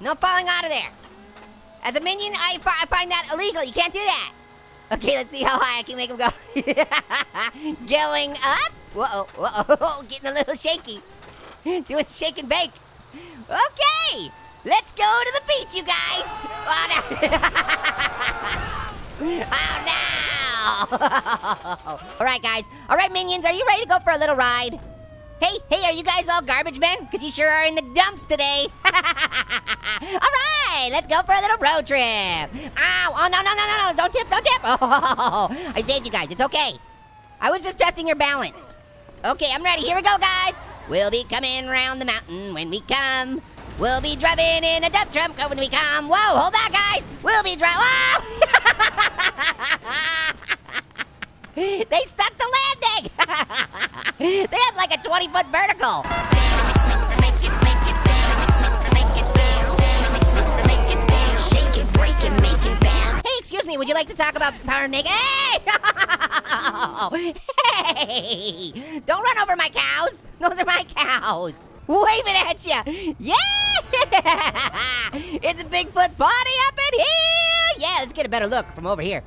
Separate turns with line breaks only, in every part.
No falling out of there. As a minion, I, I find that illegal. You can't do that. Okay, let's see how high I can make him go. Going up. Whoa, whoa, getting a little shaky. Doing shake and bake. Okay, let's go to the beach, you guys. Oh, no. oh, no. All right, guys. All right, minions, are you ready to go for a little ride? Hey, hey, are you guys all garbage men? Because you sure are in the dumps today. all right, let's go for a little road trip. Ow, oh, no, no, no, no, no, don't tip, don't tip. Oh, I saved you guys, it's okay. I was just testing your balance. Okay, I'm ready, here we go, guys. We'll be coming round the mountain when we come. We'll be driving in a dump truck when we come. Whoa, hold on, guys. We'll be driving. Whoa! they stuck the landing. 20 foot vertical. Hey, excuse me, would you like to talk about power naked? Hey! hey! Don't run over my cows. Those are my cows. Waving at you. Yeah! It's a Bigfoot party up in here. Yeah, let's get a better look from over here.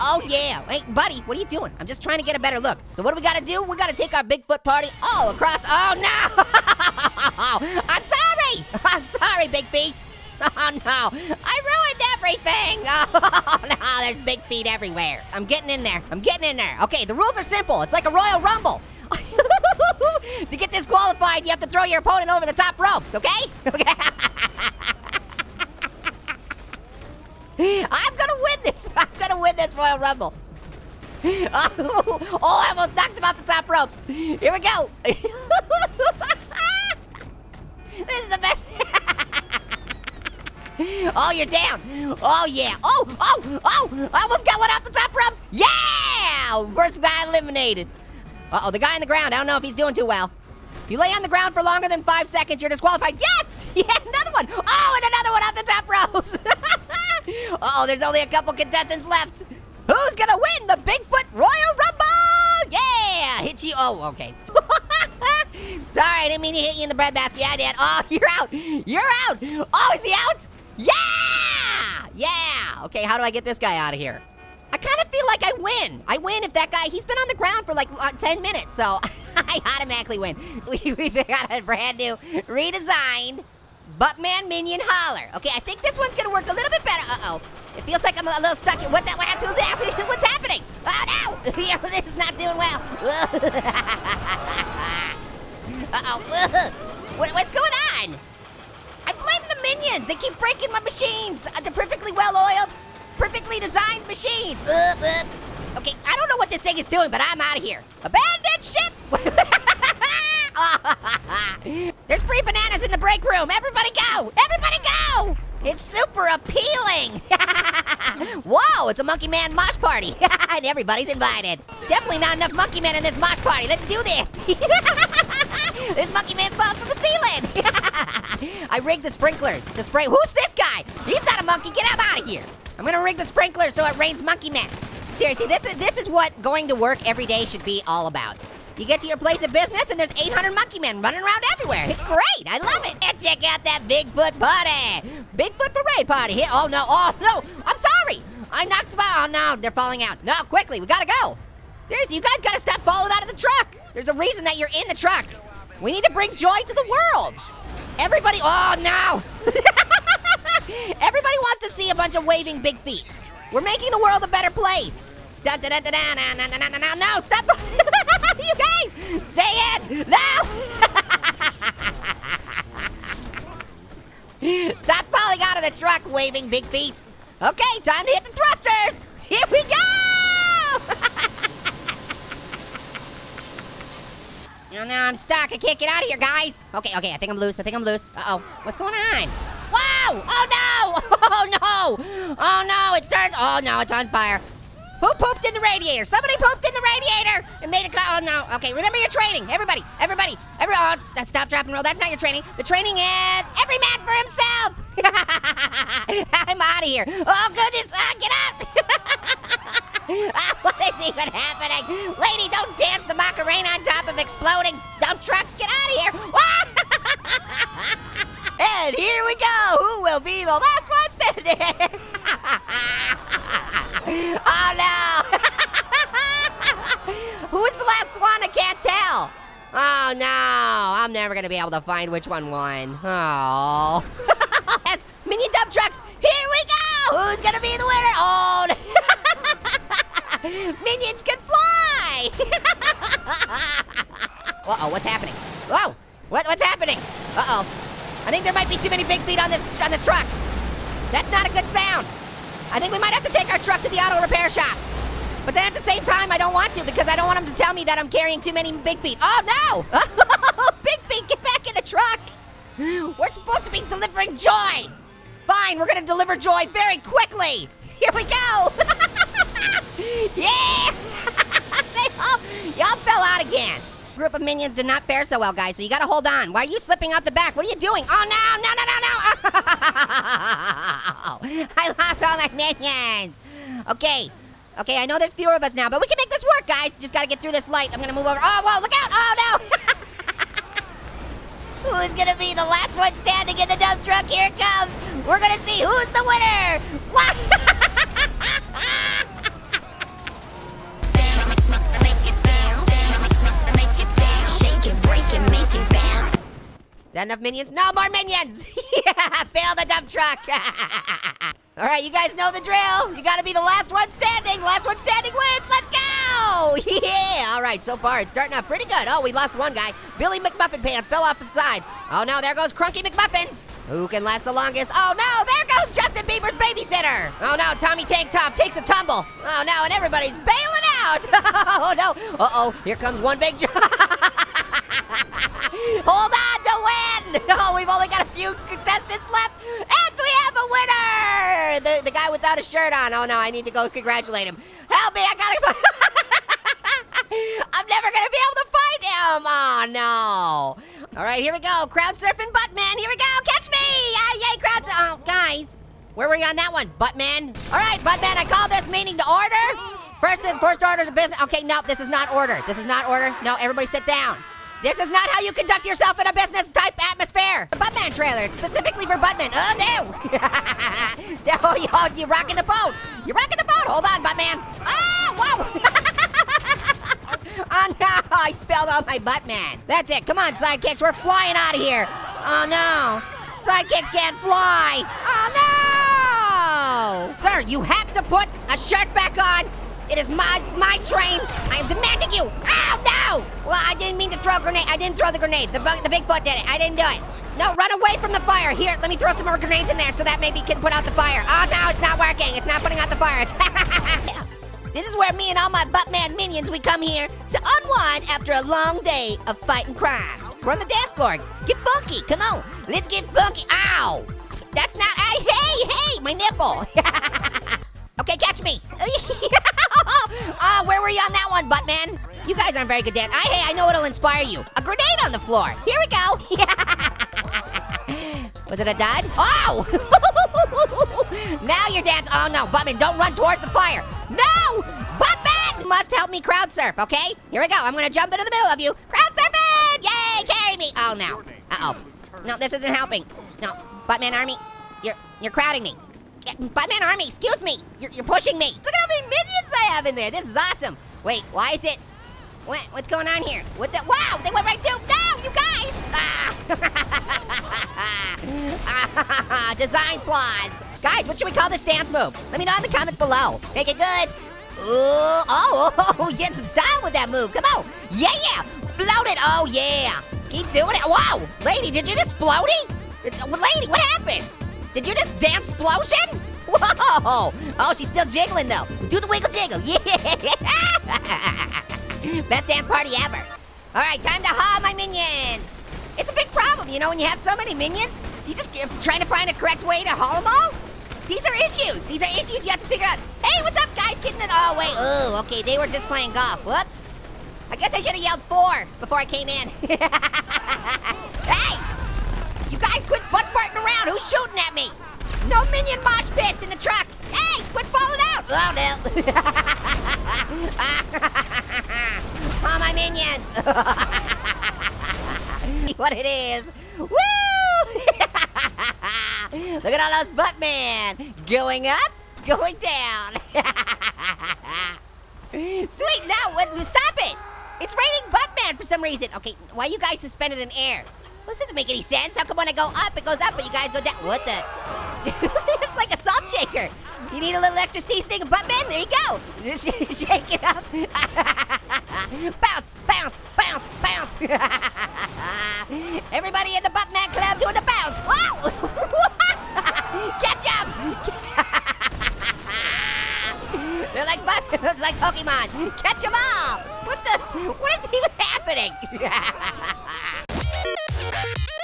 Oh yeah, hey buddy, what are you doing? I'm just trying to get a better look. So what do we gotta do? We gotta take our Bigfoot party all across, oh no! I'm sorry! I'm sorry, Big Feet. Oh no, I ruined everything! Oh no, there's big feet everywhere. I'm getting in there, I'm getting in there. Okay, the rules are simple. It's like a Royal Rumble. to get disqualified, you have to throw your opponent over the top ropes, okay? Okay. I'm gonna win this. I'm gonna win this Royal Rumble. Oh, I almost knocked him off the top ropes. Here we go. this is the best. oh, you're down. Oh, yeah. Oh, oh, oh, I almost got one off the top ropes. Yeah! First guy eliminated. Uh-oh, the guy on the ground. I don't know if he's doing too well. If you lay on the ground for longer than five seconds, you're disqualified. Yes! Yeah, another one. Oh, and another one off the top ropes. There's only a couple contestants left. Who's gonna win the Bigfoot Royal Rumble? Yeah! Hit you. Oh, okay. Sorry, I didn't mean to hit you in the breadbasket. Yeah, I did. Oh, you're out. You're out. Oh, is he out? Yeah! Yeah! Okay, how do I get this guy out of here? I kind of feel like I win. I win if that guy, he's been on the ground for like uh, 10 minutes, so I automatically win. We, we got a brand new, redesigned Buttman Minion Holler. Okay, I think this one's gonna work a little bit better. Uh-oh. It feels like I'm a little stuck. What the, what's happening? What's happening? Oh, no! this is not doing well. Uh-oh. What, what's going on? I blame the minions. They keep breaking my machines. Uh, they're perfectly well-oiled, perfectly designed machines. Okay, I don't know what this thing is doing, but I'm out of here. Abandoned ship! There's free bananas in the break room. Everybody go! Everybody go! It's super appealing. Whoa, it's a Monkey Man mosh party. and everybody's invited. Definitely not enough Monkey Men in this mosh party. Let's do this. There's Monkey Man fall from the ceiling. I rigged the sprinklers to spray. Who's this guy? He's not a monkey. Get him out of here. I'm gonna rig the sprinklers so it rains Monkey Men. Seriously, this is this is what going to work every day should be all about. You get to your place of business and there's 800 monkey men running around everywhere. It's great. I love it. And check out that Bigfoot party. Bigfoot parade party here. Oh no, oh no, I'm. I knocked them out. Oh no, they're falling out. No, quickly, we gotta go. Seriously, you guys gotta stop falling out of the truck. There's a reason that you're in the truck. We need to bring joy to the world. Everybody, oh no. Everybody wants to see a bunch of waving big feet. We're making the world a better place. No, stop. you guys, stay in. No. stop falling out of the truck, waving big feet. Okay, time to hit the thrusters. Here we go. Oh no, I'm stuck. I can't get out of here, guys. Okay, okay, I think I'm loose. I think I'm loose. Uh-oh. What's going on? Whoa! Oh no! Oh no! Oh no, it starts. Oh no, it's on fire. Who pooped in the radiator? Somebody pooped in the radiator and made a cut. Oh no. Okay, remember your training. Everybody, everybody, every. Oh, stop, drop, and roll. That's not your training. The training is every man for himself. I'm out of here. Oh goodness, ah, get out. ah, what is even happening? Lady, don't dance the Macarena on top of exploding dump trucks. Get out of here. And here we go. Who will be the last one standing? Never gonna be able to find which one won. Oh. yes, minion dump trucks. Here we go. Who's gonna be the winner? Oh. Minions can fly. uh oh, what's happening? Whoa! What, what's happening? Uh oh. I think there might be too many big feet on this on this truck. That's not a good sound. I think we might have to take our truck to the auto repair shop. But then at the same time, I don't want to because I don't want them to tell me that I'm carrying too many big feet. Oh no! big feet, get back in the truck! We're supposed to be delivering joy! Fine, we're gonna deliver joy very quickly! Here we go! yeah! Y'all fell out again. Group of minions did not fare so well, guys, so you gotta hold on. Why are you slipping out the back? What are you doing? Oh no, no, no, no, no! I lost all my minions! Okay, Okay, I know there's fewer of us now, but we can make this work, guys. Just gotta get through this light. I'm gonna move over. Oh, whoa, look out! Oh, no! Who's gonna be the last one standing in the dump truck? Here it comes. We're gonna see who's the winner. What? Is that enough minions? No more minions! Fail the dump truck! All right, you guys know the drill. You gotta be the last one standing. Last one standing wins. Let's go! Yeah! All right, so far it's starting off pretty good. Oh, we lost one guy. Billy McMuffin Pants fell off the side. Oh no, there goes Crunky McMuffins. Who can last the longest? Oh no, there goes Justin Bieber's babysitter. Oh no, Tommy Tank Top takes a tumble. Oh no, and everybody's bailing out. oh no. Uh-oh, here comes one big jump. Hold on to win! Oh, we've only got a few contestants left, and we have a winner! The, the guy without a shirt on. Oh no, I need to go congratulate him. Help me, I gotta... I'm never gonna be able to find him! Oh no! All right, here we go. Crowd surfing Buttman. Here we go. Catch me! Yay, crowd. Oh, guys, where were you on that one, Buttman? All right, Buttman. I call this meeting to order. First, first order of business. Okay, no, this is not order. This is not order. No, everybody sit down. This is not how you conduct yourself in a business type atmosphere. The Buttman trailer, it's specifically for Buttman. Oh, no. oh, you, you're rocking the boat. You're rocking the boat. Hold on, Buttman. Oh, whoa. oh, no, I spelled all my Buttman. That's it. Come on, sidekicks. We're flying out of here. Oh, no. Sidekicks can't fly. Oh, no. Sir, you have to put a shirt back on it is my, my train. I am demanding you. Oh, no! Well, I didn't mean to throw a grenade. I didn't throw the grenade. The, the Bigfoot did it. I didn't do it. No, run away from the fire. Here, let me throw some more grenades in there so that maybe can put out the fire. Oh, no, it's not working. It's not putting out the fire. this is where me and all my Buttman minions, we come here to unwind after a long day of fighting crime. We're on the dance floor. Get funky. Come on. Let's get funky. Ow. That's not, hey, hey, hey, my nipple. okay, catch me. oh, where were you on that one, Buttman? You guys aren't very good dance. I, hey, I know what'll inspire you. A grenade on the floor. Here we go. Was it a dud? Oh! now you're dancing. Oh no, Buttman, don't run towards the fire. No! Buttman! Must help me crowd surf, okay? Here we go. I'm gonna jump into the middle of you. Crowd surfing! Yay, carry me. Oh no. Uh-oh. No, this isn't helping. No, Buttman Army, you're you're crowding me. Buttman Army, excuse me. You're, you're pushing me. Look at how many minions I have in there. This is awesome. Wait, why is it? What, what's going on here? What the? Wow, they went right through. No, you guys. Ah. Design flaws. Guys, what should we call this dance move? Let me know in the comments below. Make it good. Ooh, oh, oh, you get some style with that move. Come on. Yeah, yeah. Float it. Oh, yeah. Keep doing it. Wow. Lady, did you just floaty? Lady, what happened? Did you just dance explosion? Whoa! Oh, she's still jiggling though. Do the wiggle jiggle, yeah! Best dance party ever. All right, time to haul my minions. It's a big problem, you know, when you have so many minions, you just trying to find a correct way to haul them all. These are issues. These are issues you have to figure out. Hey, what's up, guys? Getting it. Oh, wait. Oh, okay. They were just playing golf. Whoops. I guess I should have yelled fore before I came in. hey! You guys quit butt farting around. Who's shooting at me? No minion mosh pits in the truck. Hey, quit falling out. Oh, no. oh, my minions. what it is. Woo! Look at all those Buttman. Going up, going down. Sweet, now, what, stop it. It's raining Buttman for some reason. Okay, why you guys suspended in air? This doesn't make any sense. How come when I go up, it goes up, but you guys go down? What the? it's like a salt shaker. You need a little extra seasoning of Buttman? There you go. Just shake it up. bounce, bounce, bounce, bounce. Everybody in the Buttman Club doing the bounce. Wow! Catch up! They're like Butt, it's like Pokemon. Catch them all. What the? What is even happening? Yeah.